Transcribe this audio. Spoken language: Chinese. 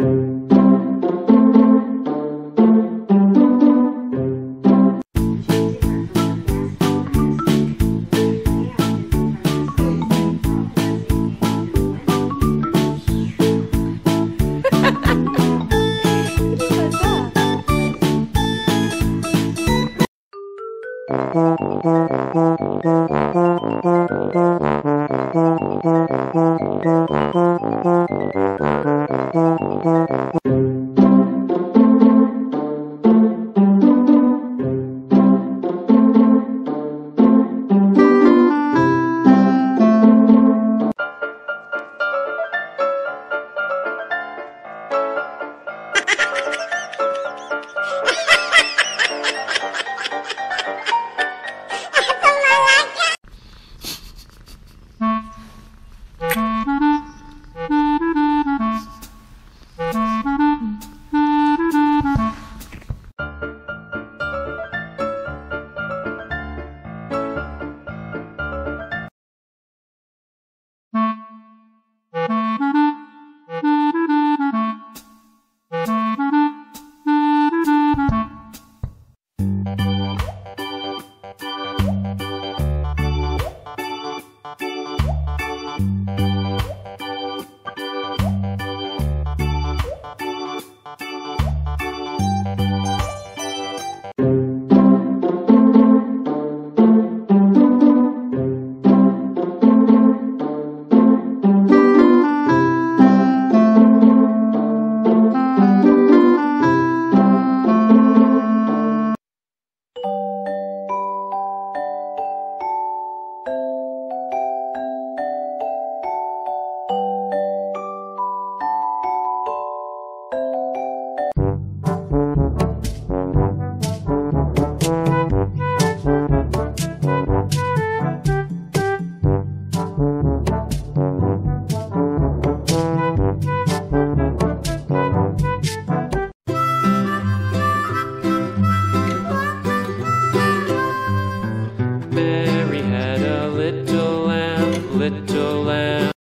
Mary had little lamb, little lamb.